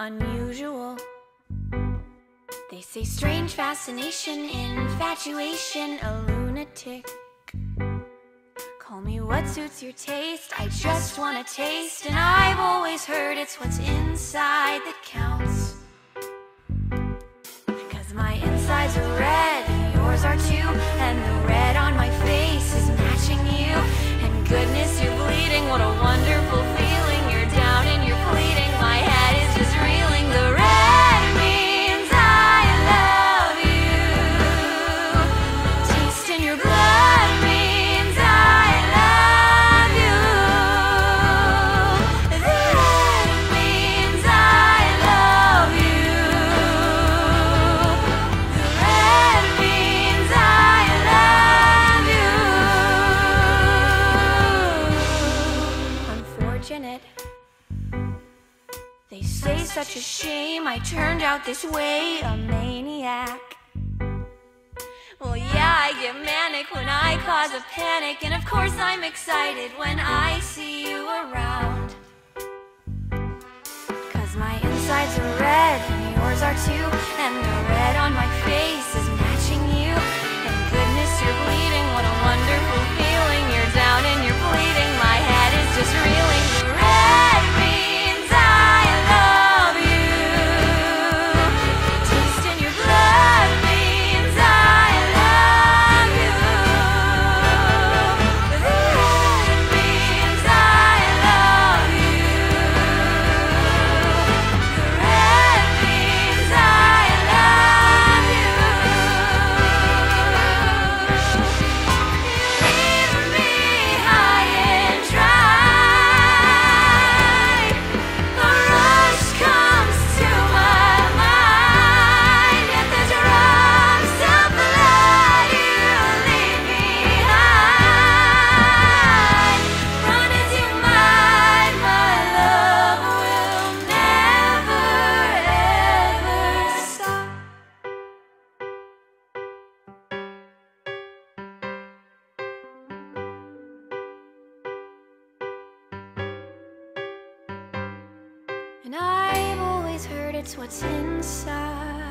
unusual. They say strange fascination, infatuation, a lunatic. Call me what suits your taste, I just wanna taste. And I've always heard it's what's inside that counts. Cause my insides are red, and yours are too. And the red on my face is matching you. And goodness, you're bleeding, what a wonderful I turned out this way, a maniac. Well, yeah, I get manic when I cause a panic, and of course I'm excited when I see you around. Cause my insides are red, and yours are too, and the red on my face is And I've always heard it's what's inside.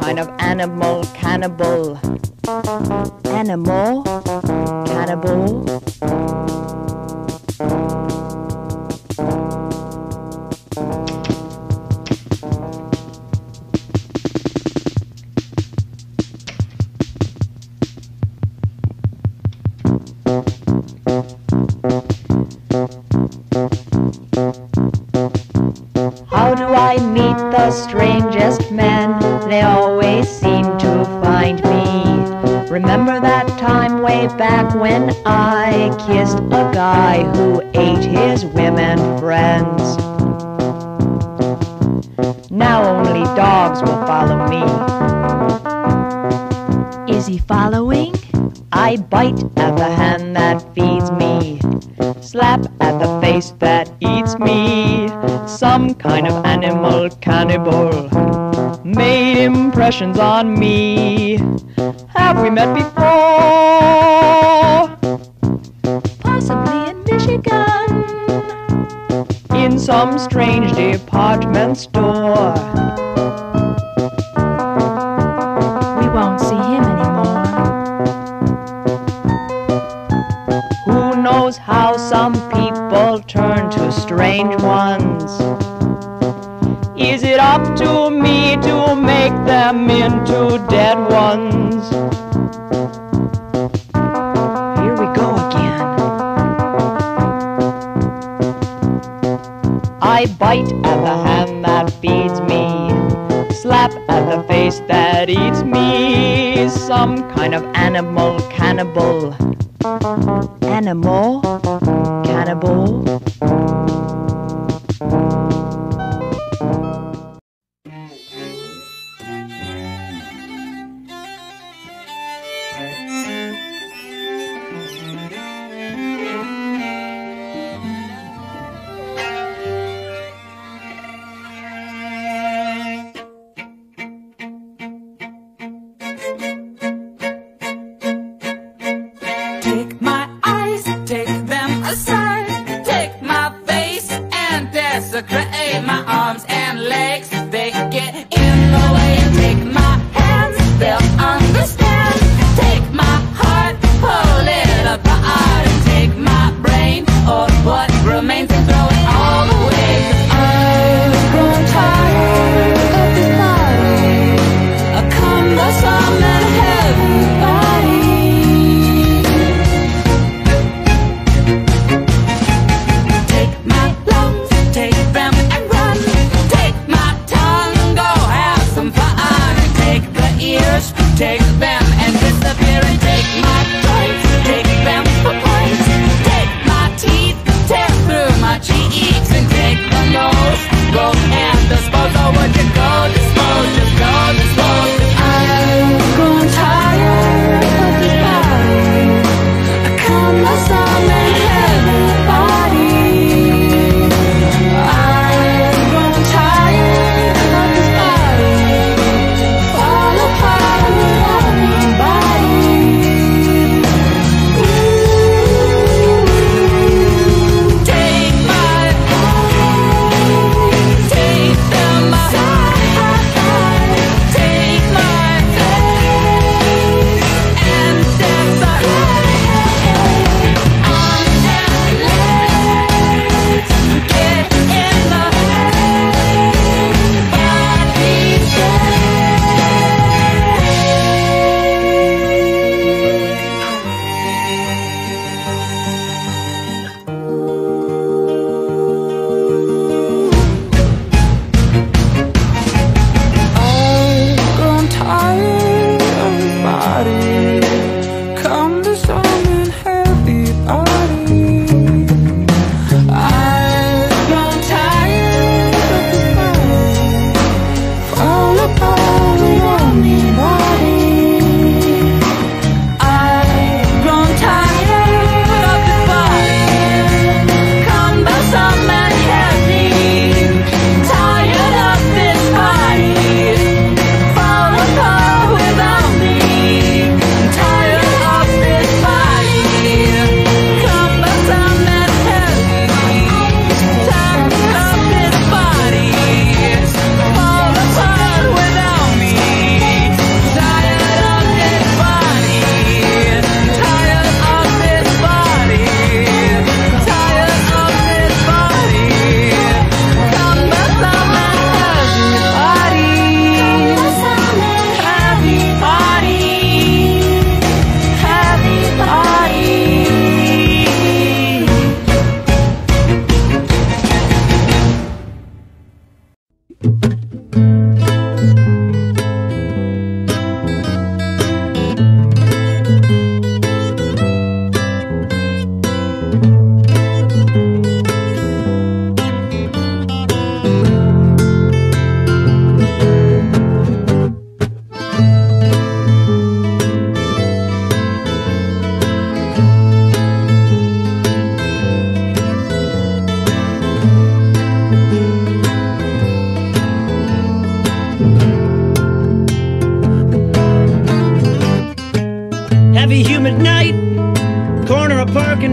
kind of animal cannibal. Animal cannibal. How do I meet the stranger? Have we met before? Possibly in Michigan. In some strange department store. We won't see him anymore. Who knows how some people turn to strange ones? Is it up to me to make them into kind of animal cannibal. Animal cannibal.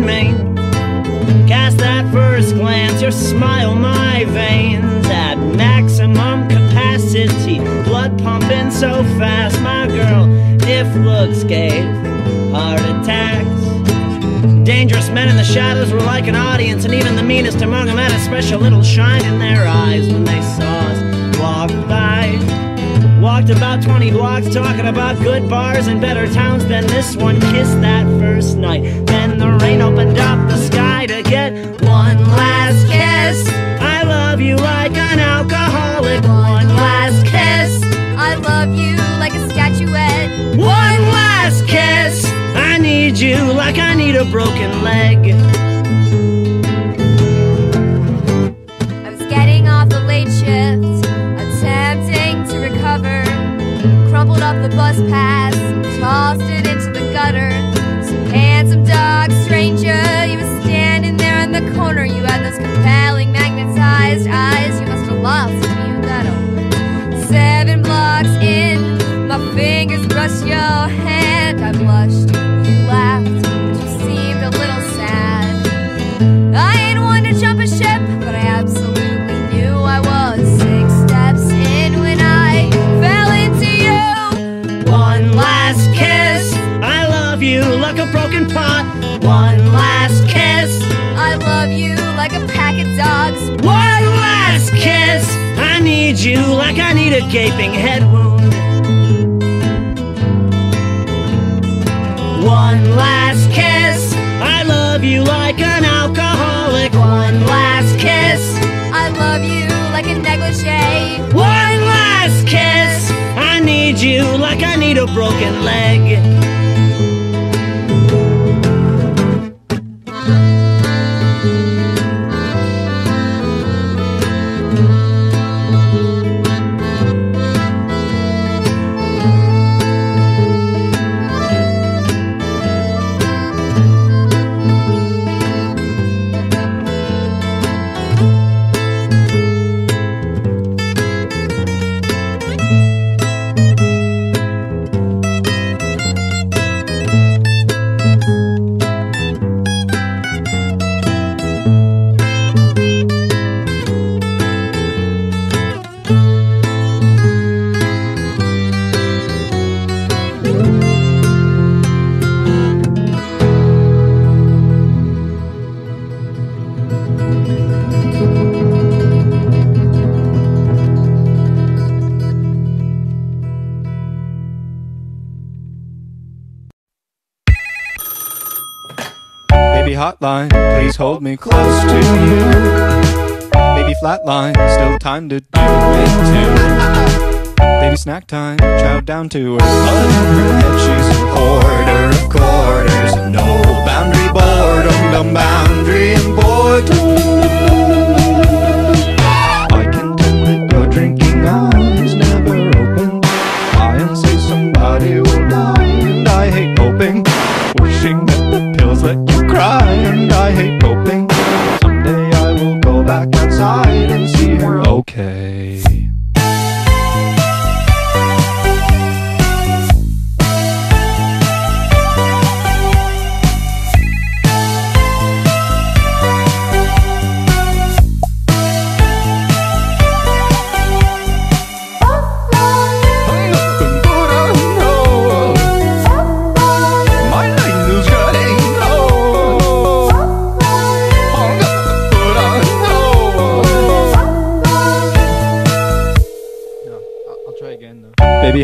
Park and Cast that first glance, your smile, my veins at maximum capacity. Blood pumping so fast, my girl. If looks gave heart attacks. Dangerous men in the shadows were like an audience, and even the meanest among them had a special little shine in their eyes when they saw us. Walked about 20 blocks talking about good bars and better towns than this one. Kissed that first night. Then the rain opened up the sky to get one last kiss. I love you like an alcoholic. One last kiss. I love you like a statuette. One last kiss. I need you like I need a broken leg. Bus pass, tossed it into the gutter. Some handsome dog stranger, you were standing there in the corner. You had those compelling, magnetized eyes. You must have lost when you got over. Seven blocks in, my fingers brushed your hand. Last kiss. I love you like a broken pot. One last kiss. I love you like a pack of dogs. One last kiss. I need you like I need a gaping head wound. One last kiss. I love you like an alcoholic. One last kiss. I love you like a negligee. You like I need a broken leg. Hotline, please hold me close to you. Baby flatline, still time to do it too. Baby snack time, chow down to her in her head. She's a hoarder of quarters, no boundary boredom, dumb boundary and boredom.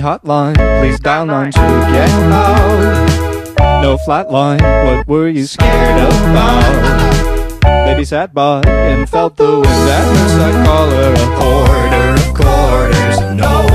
Hotline, please dial nine to get out. No flatline, what were you scared about? Baby sat by and felt the wind and missed I call her a hoarder of quarters. No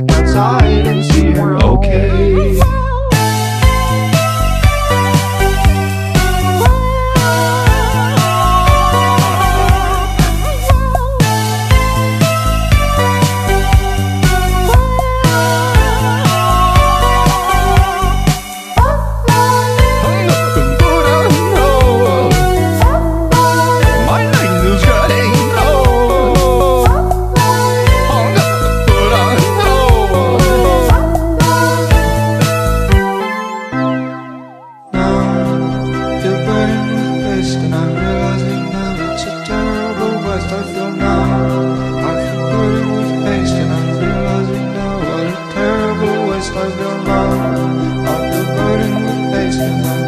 will go back On the road in face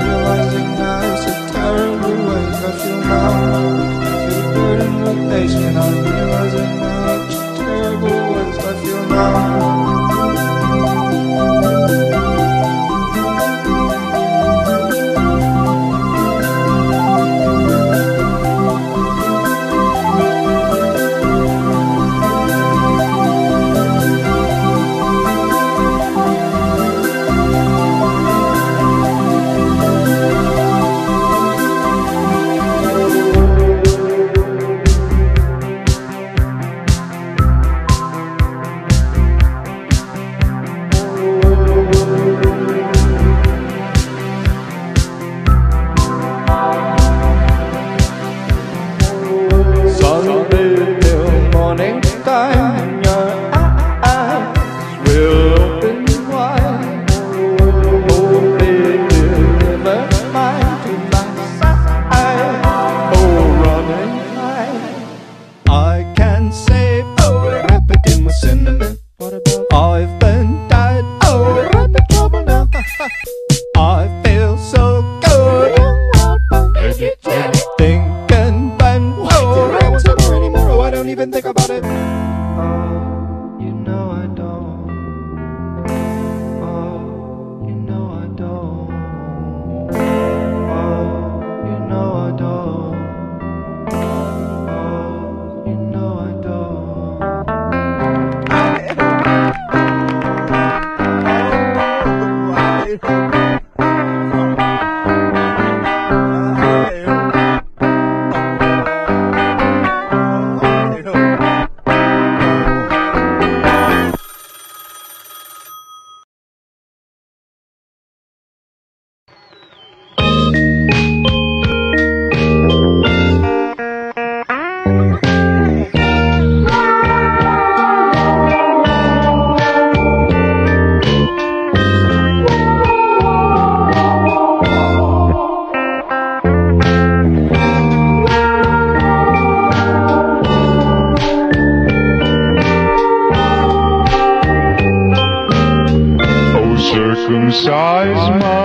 circumcise my